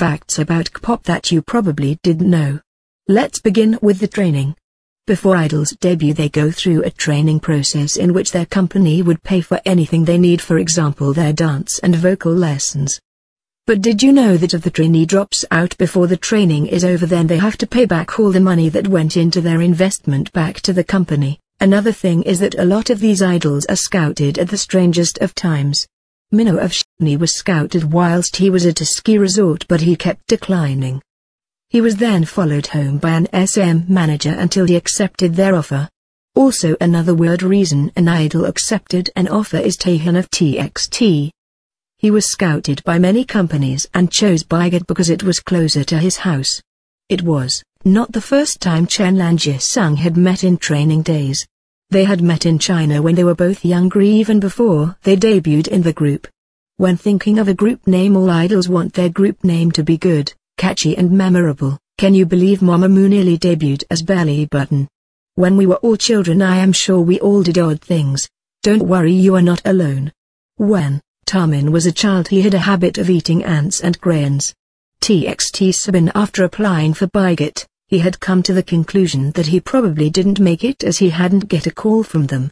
facts about K-pop that you probably didn't know. Let's begin with the training. Before idols debut they go through a training process in which their company would pay for anything they need for example their dance and vocal lessons. But did you know that if the trainee drops out before the training is over then they have to pay back all the money that went into their investment back to the company? Another thing is that a lot of these idols are scouted at the strangest of times. Minho of SHINee was scouted whilst he was at a ski resort but he kept declining. He was then followed home by an SM manager until he accepted their offer. Also another weird reason an idol accepted an offer is Taehyun of TXT. He was scouted by many companies and chose Big Hit because it was closer to his house. It was not the first time Chen Lan Sung had met in training days. They had met in China when they were both younger even before they debuted in the group. When thinking of a group name all idols want their group name to be good, catchy and memorable. Can you believe Mamamoo nearly debuted as Belly Button? When we were all children I am sure we all did odd things. Don't worry you are not alone. When Taemin was a child he had a habit of eating ants and grains. TXT Soobin after applying for Big Hit, he had come to the conclusion that he probably didn't make it as he hadn't get a call from them.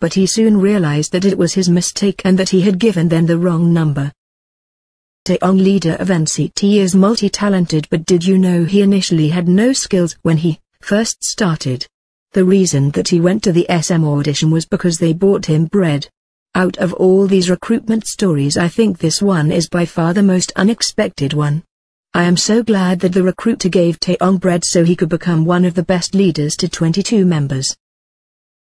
But he soon realized that it was his mistake and that he had given them the wrong number. Taeyong leader of NCT is multi-talented but did you know he initially had no skills when he first started? The reason that he went to the SM audition was because they bought him bread. Out of all these recruitment stories I think this one is by far the most unexpected one. I am so glad that the recruiter gave Taeyong bread so he could become one of the best leaders to 22 members.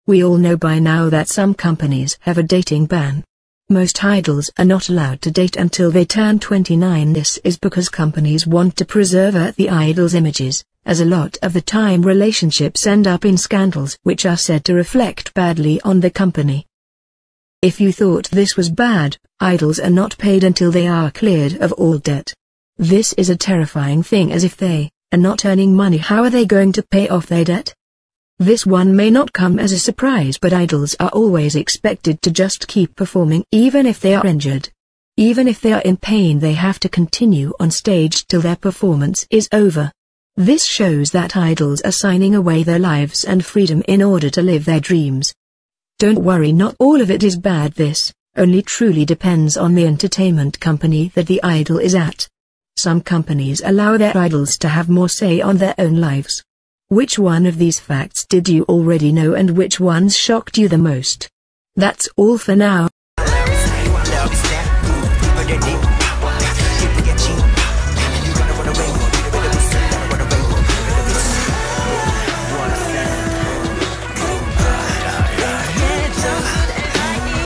We all know by now that some companies have a dating ban. Most idols are not allowed to date until they turn 29 this is because companies want to preserve the idol's images, as a lot of the time relationships end up in scandals which are said to reflect badly on the company. If you thought this was bad, idols are not paid until they are cleared of all debt. This is a terrifying thing as if they are not earning money how are they going to pay off their debt? This one may not come as a surprise but idols are always expected to just keep performing even if they are injured. Even if they are in pain they have to continue on stage till their performance is over. This shows that idols are signing away their lives and freedom in order to live their dreams. Don't worry not all of it is bad this, only truly depends on the entertainment company that the idol is at. Some companies allow their idols to have more say on their own lives. Which one of these facts did you already know and which ones shocked you the most? That's all for now.